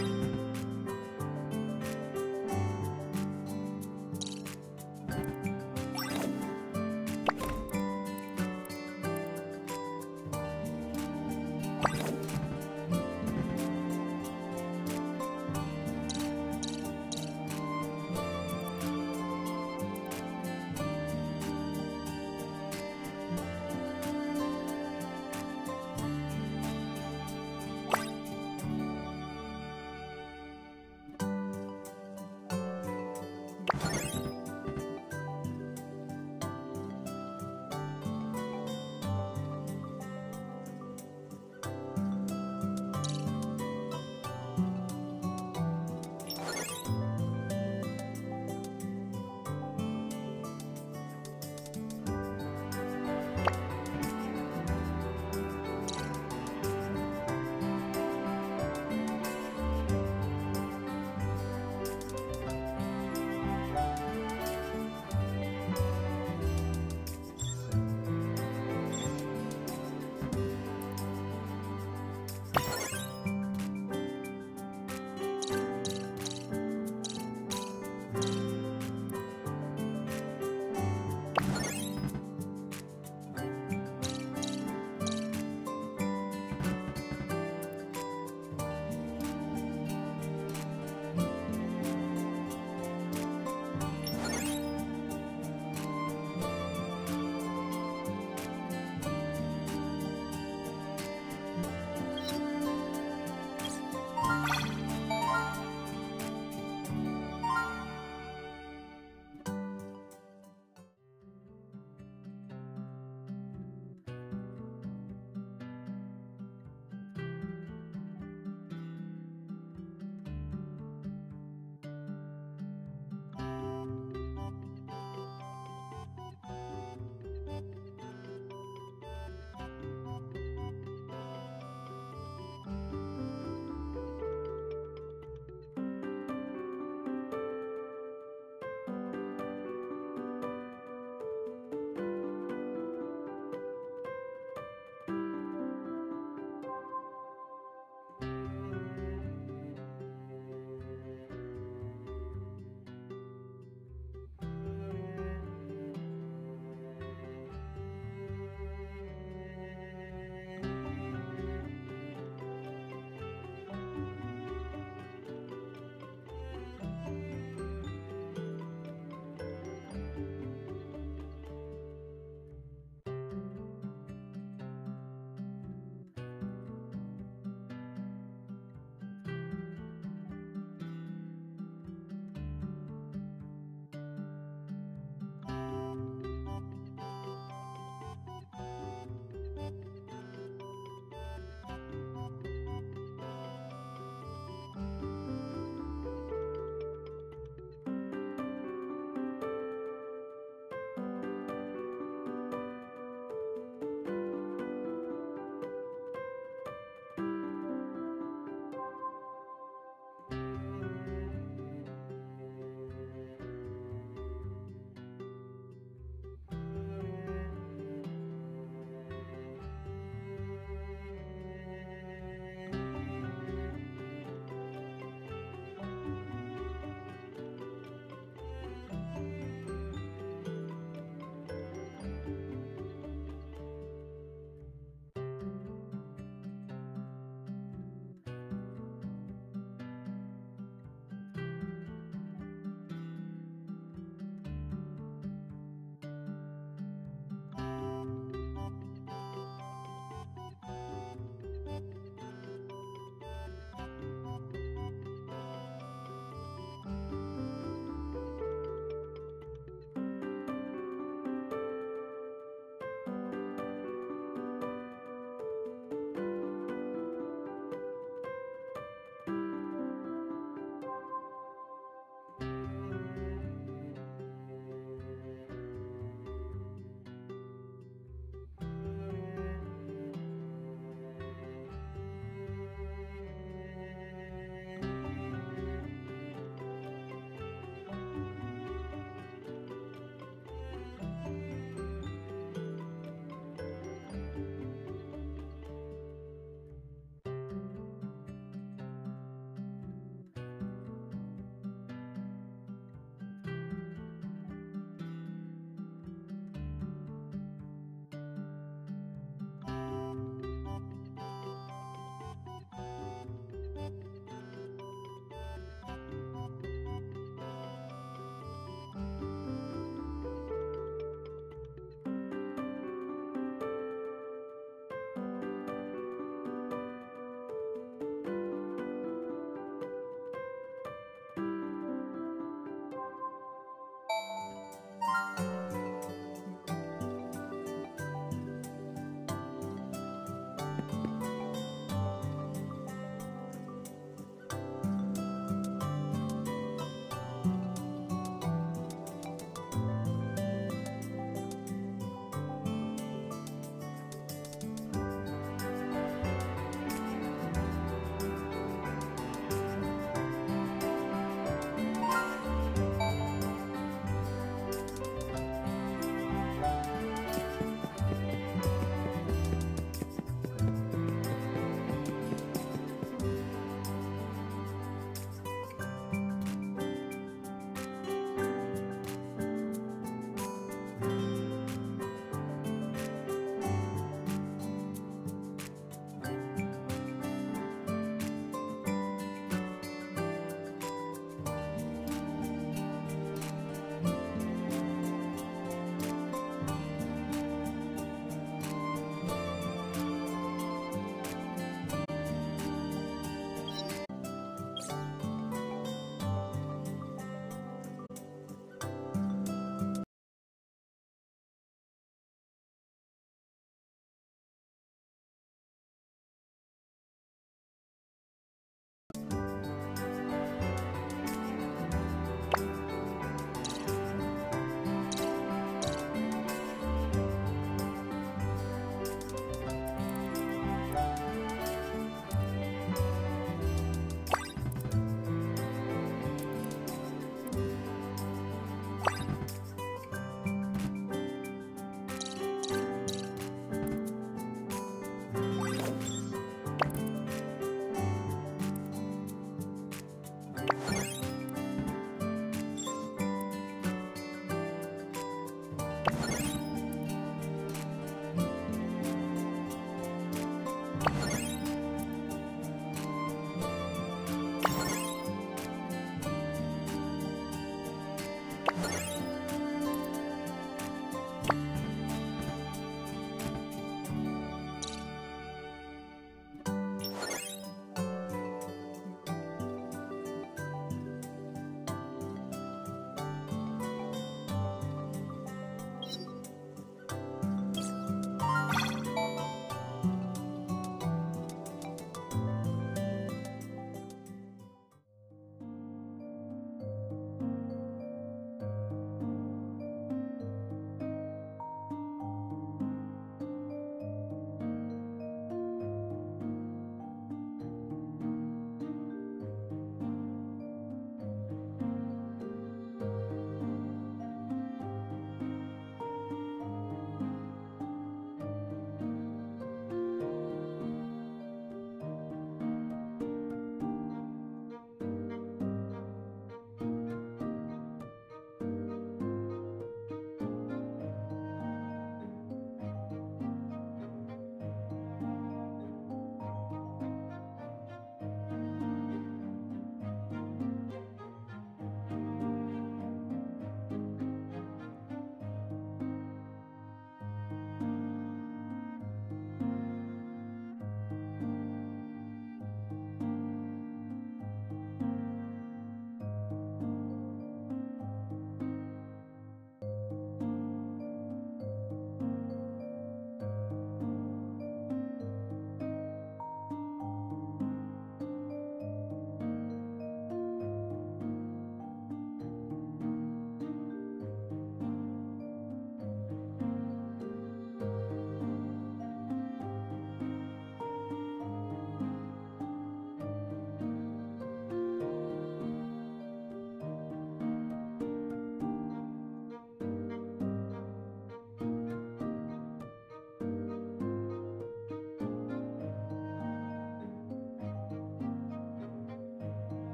Bye.